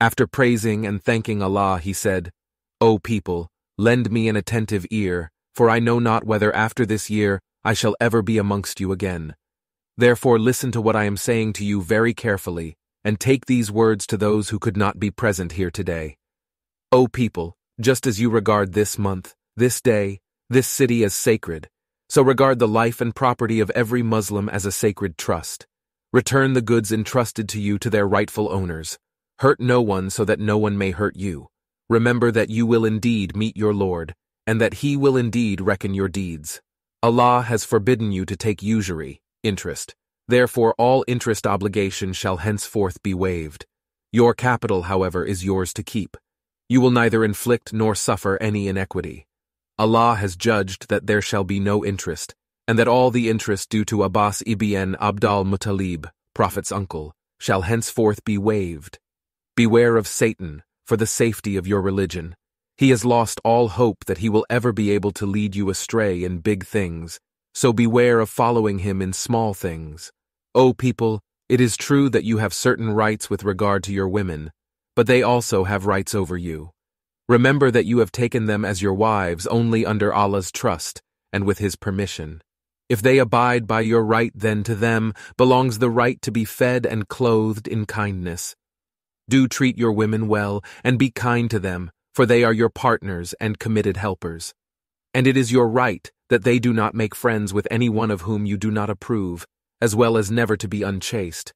After praising and thanking Allah, he said, O people, lend me an attentive ear, for I know not whether after this year I shall ever be amongst you again. Therefore listen to what I am saying to you very carefully, and take these words to those who could not be present here today. O people, just as you regard this month, this day, this city as sacred, so regard the life and property of every Muslim as a sacred trust. Return the goods entrusted to you to their rightful owners. Hurt no one so that no one may hurt you. Remember that you will indeed meet your Lord, and that he will indeed reckon your deeds. Allah has forbidden you to take usury, interest. Therefore all interest obligation shall henceforth be waived. Your capital, however, is yours to keep. You will neither inflict nor suffer any inequity. Allah has judged that there shall be no interest, and that all the interest due to Abbas ibn Abdal Muttalib, Prophet's uncle, shall henceforth be waived. Beware of Satan, for the safety of your religion. He has lost all hope that he will ever be able to lead you astray in big things, so beware of following him in small things. O people, it is true that you have certain rights with regard to your women, but they also have rights over you. Remember that you have taken them as your wives only under Allah's trust and with His permission. If they abide by your right, then to them belongs the right to be fed and clothed in kindness. Do treat your women well and be kind to them, for they are your partners and committed helpers. And it is your right that they do not make friends with any one of whom you do not approve, as well as never to be unchaste.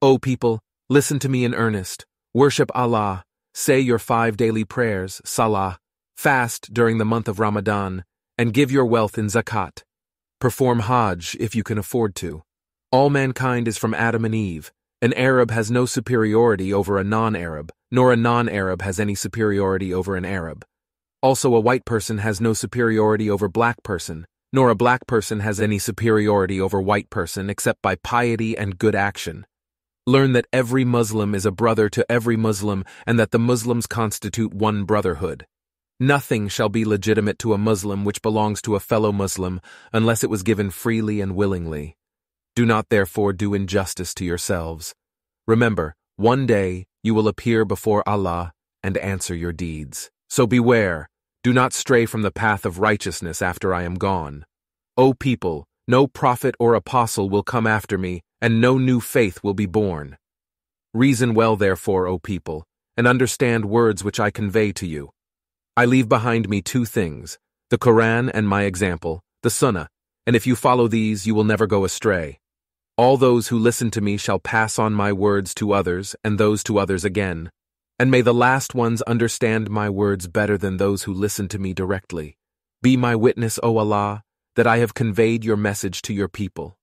O people, listen to me in earnest, worship Allah, Say your five daily prayers, salah, fast during the month of Ramadan, and give your wealth in zakat. Perform Hajj if you can afford to. All mankind is from Adam and Eve. An Arab has no superiority over a non-Arab, nor a non-Arab has any superiority over an Arab. Also a white person has no superiority over black person, nor a black person has any superiority over white person except by piety and good action. Learn that every Muslim is a brother to every Muslim and that the Muslims constitute one brotherhood. Nothing shall be legitimate to a Muslim which belongs to a fellow Muslim unless it was given freely and willingly. Do not therefore do injustice to yourselves. Remember, one day you will appear before Allah and answer your deeds. So beware, do not stray from the path of righteousness after I am gone. O people, no prophet or apostle will come after me, and no new faith will be born. Reason well, therefore, O people, and understand words which I convey to you. I leave behind me two things the Koran and my example, the Sunnah, and if you follow these, you will never go astray. All those who listen to me shall pass on my words to others, and those to others again. And may the last ones understand my words better than those who listen to me directly. Be my witness, O Allah, that I have conveyed your message to your people.